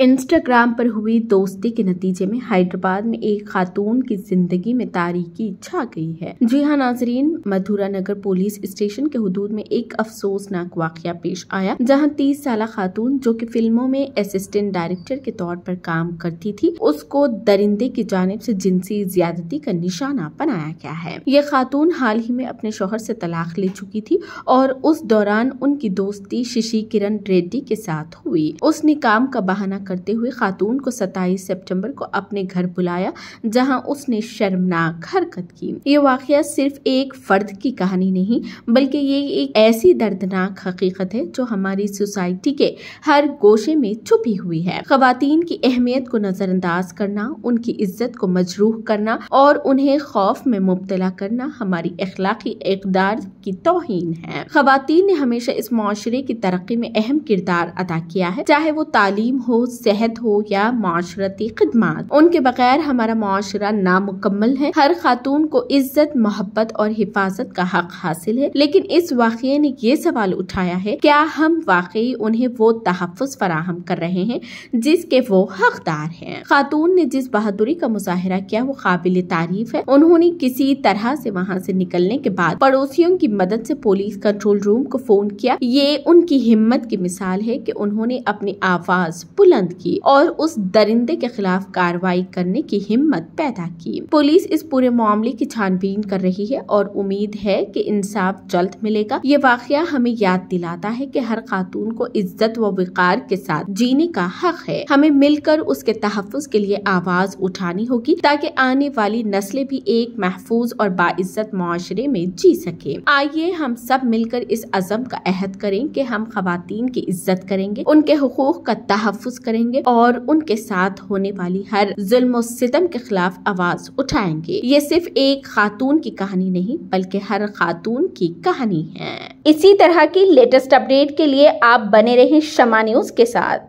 Instagram پر ہوئی دوستی کے نتیجے میں حیدرآباد میں ایک خاتون کی زندگی میں تاریخی چھا گئی ہے۔ جی ہاں ناظرین مدھورا نگر پولیس اسٹیشن کے حدود میں ایک افسوسناک واقعہ پیش آیا، جہاں تیس سالہ خاتون جو کہ فلموں میں اسسٹنٹ ڈائریکٹر کے طور پر کام کرتی تھی، اس کو درندے کی جانب سے جنسی زیادتی کا نشانہ بنایا گیا ہے۔ یہ خاتون حال ہی میں اپنے شوہر سے طلاق لے چکی تھی اور اس دوران ان کی دوستی ششی کرن ریڈی کے ساتھ ہوئی۔ اس نے کام کا بہانہ کرتے ہوئے خاتون کو ستائیس سپٹمبر کو اپنے گھر بلایا، جہاں اس نے شرمناک حرکت کی۔ یہ واقعہ صرف ایک فرد کی کہانی نہیں، بلکہ یہ ایک ایسی دردناک حقیقت ہے جو ہماری سوسائٹی کے ہر گوشے میں چھپی ہوئی ہے۔ خواتین کی اہمیت کو نظر انداز کرنا، ان کی عزت کو مجروح کرنا اور انہیں خوف میں مبتلا کرنا ہماری اخلاقی اقدار کی توہین ہے۔ خواتین نے ہمیشہ اس معاشرے کی ترقی میں اہم کردار ادا کیا ہے، چاہے وہ تعلیم ہو صحت ہو یا معاشرتی خدمات۔ ان کے بغیر ہمارا معاشرہ نامکمل ہے۔ ہر خاتون کو عزت، محبت اور حفاظت کا حق حاصل ہے۔ لیکن اس واقعے نے یہ سوال اٹھایا ہے، کیا ہم واقعی انہیں وہ تحفظ فراہم کر رہے ہیں جس کے وہ حقدار ہیں؟ خاتون نے جس بہادری کا مظاہرہ کیا وہ قابل تعریف ہے۔ انہوں نے کسی طرح سے وہاں سے نکلنے کے بعد پڑوسیوں کی مدد سے پولیس کنٹرول روم کو فون کیا۔ یہ ان کی ہمت کی مثال ہے کہ انہوں نے اپنی آواز بلند کی اور اس درندے کے خلاف کاروائی کرنے کی ہمت پیدا کی۔ پولیس اس پورے معاملے کی چھان بین کر رہی ہے اور امید ہے کہ انصاف جلد ملے گا۔ یہ واقعہ ہمیں یاد دلاتا ہے کہ ہر خاتون کو عزت و وقار کے ساتھ جینے کا حق ہے۔ ہمیں مل کر اس کے تحفظ کے لیے آواز اٹھانی ہوگی تاکہ آنے والی نسلیں بھی ایک محفوظ اور باعزت معاشرے میں جی سکے آئیے ہم سب مل کر اس عزم کا عہد کریں کہ ہم خواتین کی عزت کریں گے، ان کے حقوق کا تحفظ کریں کریں گے اور ان کے ساتھ ہونے والی ہر ظلم و ستم کے خلاف آواز اٹھائیں گے۔ یہ صرف ایک خاتون کی کہانی نہیں بلکہ ہر خاتون کی کہانی ہے۔ اسی طرح کی لیٹسٹ اپڈیٹ کے لیے آپ بنے رہیں شما نیوز کے ساتھ۔